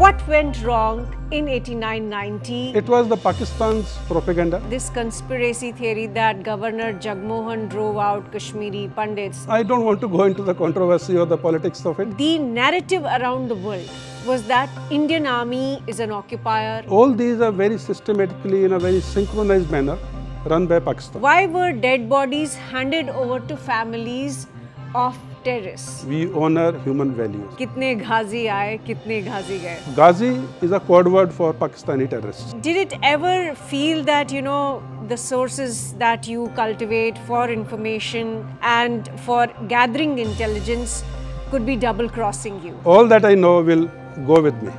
What went wrong in 89-90? It was the Pakistan's propaganda. This conspiracy theory that Governor Jagmohan drove out Kashmiri Pandits. I don't want to go into the controversy or the politics of it. The narrative around the world was that Indian army is an occupier. All these are very systematically in a very synchronized manner run by Pakistan. Why were dead bodies handed over to families of terrorists? We honor human values. कितने घाजी आए कितने घाजी गए Ghazi is a code word for Pakistani terrorists. Did it ever feel that, you know, the sources that you cultivate for information and for gathering intelligence could be double crossing you? All that I know will go with me.